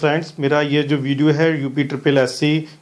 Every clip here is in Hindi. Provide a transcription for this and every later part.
फ्रेंड्स, मेरा ये जो वीडियो है यूपी ट्रिपल एस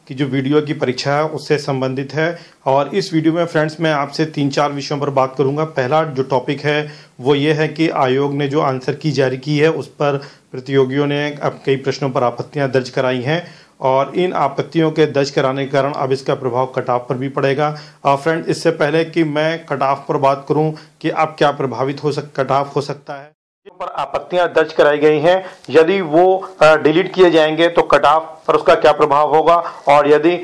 की जो वीडियो की परीक्षा है, उससे संबंधित है। और इस वीडियो में फ्रेंड्स, मैं आपसे तीन चार विषयों पर बात करूँगा। पहला जो टॉपिक है, वो ये है कि आयोग ने जो आंसर की, जारी की है, उस पर प्रतियोगियों ने अब कई प्रश्नों पर आपत्तियाँ दर्ज कराई हैं। और इन आपत्तियों के दर्ज कराने के कारण अब इसका प्रभाव कटाव पर भी पड़ेगा। और फ्रेंड इससे पहले कि मैं कटाव पर बात करूँ कि अब क्या प्रभावित हो सक कटाव हो सकता है। पर आपत्तियाँ दर्ज कराई गई हैं। यदि वो डिलीट किए जाएँगे तो कट ऑफ़ पर उसका क्या प्रभाव होगा? और यदि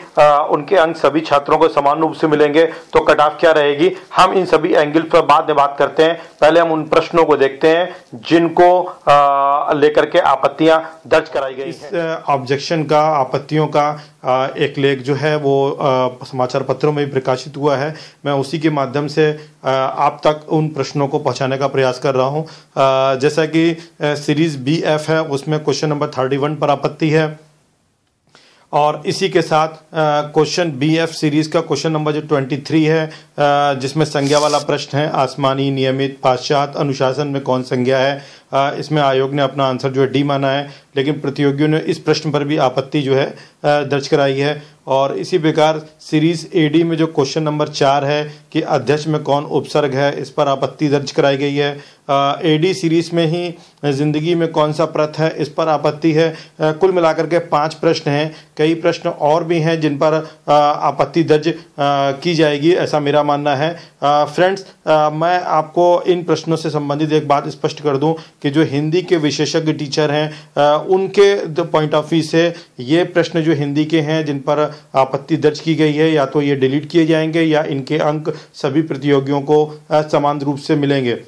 उनके अंक सभी छात्रों को समान रूप से मिलेंगे तो कट ऑफ़ क्या रहेगी? हम इन सभी एंगल पर बाद में बात करते हैं। पहले हम उन प्रश्नों को देखते हैं, जिनको लेकर के आपत्तियाँ दर्ज कराई गई इस ऑब्जेक्शन का, आपत्तियों का एक लेख जो है, वो समाचार पत्रों में भी प्रकाशित हुआ है। मैं उसी के माध्यम से आप तक उन प्रश्नों को पहुँचाने का प्रयास कर रहा हूँ। जैसा कि सीरीज़ बी एफ़ है, उसमें क्वेश्चन नंबर थर्टी वन पर आपत्ति है। और इसी के साथ क्वेश्चन बी एफ़ सीरीज़ का क्वेश्चन नंबर जो ट्वेंटी थ्री है जिसमें संज्ञा वाला प्रश्न है, आसमानी, नियमित पाश्चात अनुशासन में कौन संज्ञा है? इसमें आयोग ने अपना आंसर जो है डी माना है, लेकिन प्रतियोगियों ने इस प्रश्न पर भी आपत्ति जो है दर्ज कराई है। और इसी प्रकार सीरीज़ एडी में जो क्वेश्चन नंबर चार है कि अध्यक्ष में कौन उपसर्ग है, इस पर आपत्ति दर्ज कराई गई है। एडी सीरीज़ में ही ज़िंदगी में कौन सा प्रथ है, इस पर आपत्ति है? कुल मिलाकर के पाँच प्रश्न हैं। कई प्रश्न और भी हैं जिन पर आपत्ति दर्ज की जाएगी, ऐसा मेरा मानना है। फ्रेंड्स मैं आपको इन प्रश्नों से संबंधित एक बात स्पष्ट कर दूँ कि जो हिंदी के विशेषज्ञ टीचर हैं उनके पॉइंट ऑफ़ व्यू से ये प्रश्न जो हिंदी के हैं, जिन पर आपत्ति दर्ज की गई है, या तो ये डिलीट किए जाएँगे, या इनके अंक सभी प्रतियोगियों को समान रूप से मिलेंगे।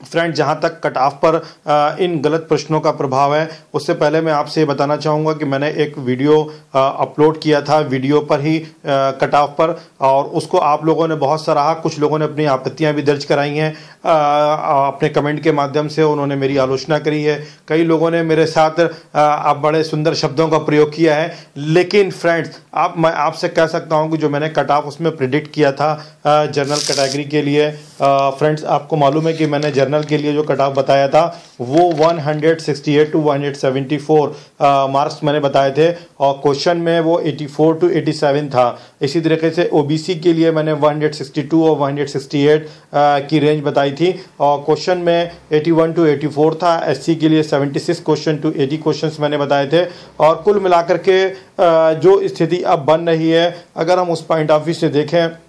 फ्रेंड जहाँ तक कट ऑफ़ पर आ, इन गलत प्रश्नों का प्रभाव है उससे पहले मैं आपसे ये बताना चाहूँगा कि मैंने एक वीडियो अपलोड किया था वीडियो पर ही कट ऑफ़ पर और उसको आप लोगों ने बहुत सराहा कुछ लोगों ने अपनी आपत्तियाँ भी दर्ज कराई हैं। अपने कमेंट के माध्यम से उन्होंने मेरी आलोचना करी है। कई लोगों ने मेरे साथ आप बड़े सुंदर शब्दों का प्रयोग किया है लेकिन फ्रेंड्स आप मैं आपसे कह सकता हूँ कि जो मैंने कट ऑफ़ उसमें प्रिडिक्ट किया था जनरल कैटेगरी के लिए फ्रेंड्स आपको मालूम है कि मैंने जर्नल के लिए जो कट ऑफ़ बताया था, वो 168 टू 174 मार्क्स मैंने बताए थे और क्वेश्चन में वो 84 टू 87 था। इसी तरीके से ओबीसी के लिए मैंने 162 और 168 की रेंज बताई थी और क्वेश्चन में 81 टू 84 था एससी के लिए 76 क्वेश्चन टू 80 क्वेश्चंस मैंने बताए थे और कुल मिलाकर के जो स्थिति अब बन रही है, अगर हम उस पॉइंट ऑफ़ व्यू से देखें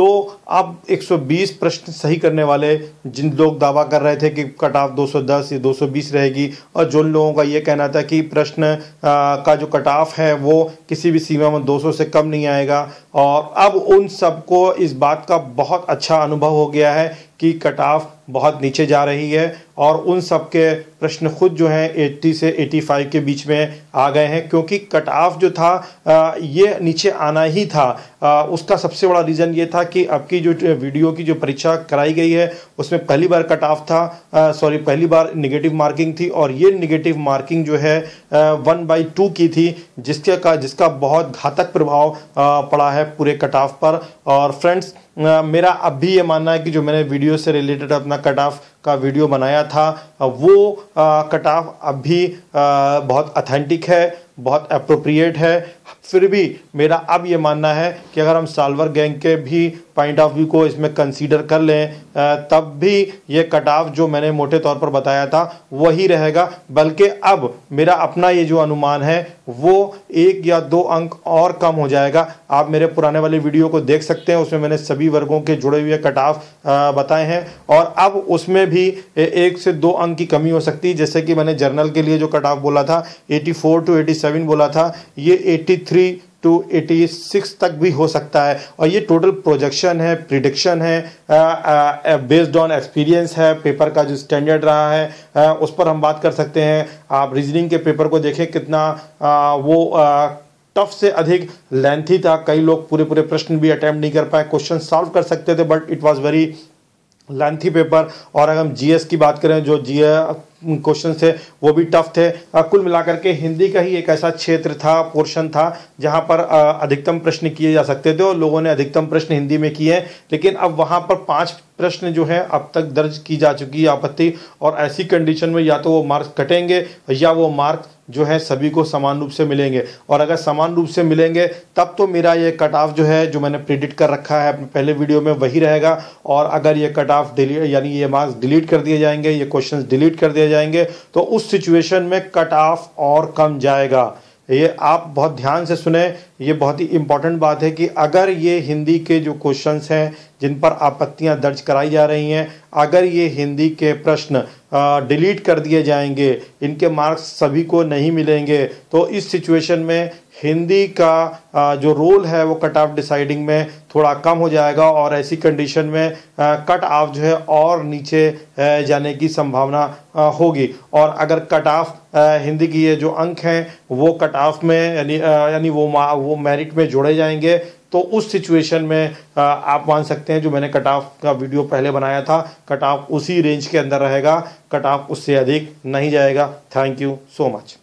तो अब 120 प्रश्न सही करने वाले जिन लोग दावा कर रहे थे कि कट ऑफ़ 210 या 220 रहेगी, और जो लोगों का ये कहना था कि प्रश्न का जो कट ऑफ़ है, वो किसी भी सीमा में 200 से कम नहीं आएगा। और अब उन सबको इस बात का बहुत अच्छा अनुभव हो गया है कि कट ऑफ़ बहुत नीचे जा रही है और उन सब के प्रश्न खुद जो हैं 80 से 85 के बीच में आ गए हैं, क्योंकि कट ऑफ़ जो था ये नीचे आना ही था। उसका सबसे बड़ा रीज़न ये था कि अब की जो वीडियो की जो परीक्षा कराई गई है, उसमें पहली बार कट ऑफ़ था सॉरी पहली बार निगेटिव मार्किंग थी और ये निगेटिव मार्किंग जो है वन बाई टू की थी, जिसके का, जिसका बहुत घातक प्रभाव पड़ा है पूरे कट ऑफ़ पर। और फ्रेंड्स मेरा अब भी ये मानना है कि जो मैंने वीडियो से रिलेटेड अपना कट ऑफ़ का वीडियो बनाया था। वो कट ऑफ़ अब भी बहुत अथेंटिक है, बहुत अप्रोप्रिएट है। फिर भी मेरा अब ये मानना है कि अगर हम सालवर गैंग के भी पॉइंट ऑफ़ व्यू को इसमें कंसीडर कर लें तब भी ये कट ऑफ़ जो मैंने मोटे तौर पर बताया था, वही रहेगा। बल्कि अब मेरा अपना ये जो अनुमान है, वो एक या दो अंक और कम हो जाएगा। आप मेरे पुराने वाले वीडियो को देख सकते हैं, उसमें मैंने सभी वर्गों के जुड़े हुए कट ऑफ़ बताए हैं। और अब उसमें भी एक से दो अंक की कमी हो सकती है। जैसे कि मैंने जर्नल के लिए जो कट ऑफ़ बोला था 84 टू 87 बोला था, ये 83 टू 86 तक भी हो सकता है। और ये टोटल प्रोजेक्शन है प्रिडिक्शन है बेस्ड ऑन एक्सपीरियंस है पेपर का जो स्टैंडर्ड रहा है आ, उस पर हम बात कर सकते हैं। आप रीजनिंग के पेपर को देखें कितना आ, वो आ, टफ से अधिक लेंथी था। कई लोग पूरे पूरे प्रश्न भी अटेम्प्ट नहीं कर पाए क्वेश्चन सॉल्व कर सकते थे but it was very lengthy paper और अगर हम जीएस की बात करें, जो जी क्वेश्चन थे, वो भी टफ थे। कुल मिलाकर के हिंदी का ही एक ऐसा क्षेत्र था पोर्शन था, जहाँ पर अधिकतम प्रश्न किए जा सकते थे, और लोगों ने अधिकतम प्रश्न हिंदी में किए लेकिन अब वहाँ पर पाँच प्रश्न जो है, अब तक दर्ज की जा चुकी है, आपत्ति, और ऐसी कंडीशन में या तो वो मार्क्स कटेंगे, या वो मार्क्स जो है सभी को समान रूप से मिलेंगे। और अगर समान रूप से मिलेंगे, तब तो मेरा ये कट ऑफ़ जो है, जो मैंने प्रिडिक्ट कर रखा है अपने पहले वीडियो में, वही रहेगा। और अगर ये कट ऑफ़ डिलीट यानी ये मार्क्स डिलीट कर दिए जाएँगे, ये क्वेश्चंस डिलीट कर दिए जाएँगे तो उस सिचुएशन में कट ऑफ़ और कम जाएगा। ये आप बहुत ध्यान से सुने, ये बहुत ही इंपॉर्टेंट बात है कि अगर ये हिंदी के जो क्वेश्चंस हैं, जिन पर आपत्तियाँ दर्ज कराई जा रही हैं, अगर ये हिंदी के प्रश्न डिलीट कर दिए जाएँगे, इनके मार्क्स सभी को नहीं मिलेंगे तो इस सिचुएशन में हिंदी का जो रोल है वो कट ऑफ़ डिसाइडिंग में थोड़ा कम हो जाएगा और ऐसी कंडीशन में कट ऑफ़ जो है और नीचे जाने की संभावना होगी। और अगर कट ऑफ़ हिंदी की ये जो अंक हैं, वो कट ऑफ़ में, यानी यानी वो वो मेरिट में जोड़े जाएँगे तो उस सिचुएशन में आप मान सकते हैं जो मैंने कट ऑफ़ का वीडियो पहले बनाया था कट ऑफ़ उसी रेंज के अंदर रहेगा कट ऑफ़ उससे अधिक नहीं जाएगा। Thank you so much